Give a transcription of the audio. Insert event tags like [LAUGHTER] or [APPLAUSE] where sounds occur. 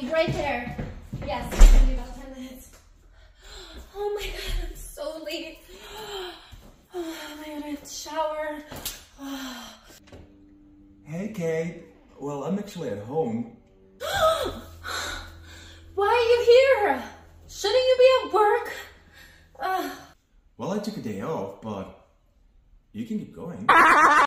be right there. Yes, it's gonna be about 10 minutes. [GASPS] Oh my god, I'm so late. [GASPS] Oh my god, I have to shower. [SIGHS] Hey, Kay. Well, I'm actually at home. [GASPS] Why are you here? Shouldn't you be at work? Uh. [SIGHS] Well, I took a day off, but you can keep going. [LAUGHS]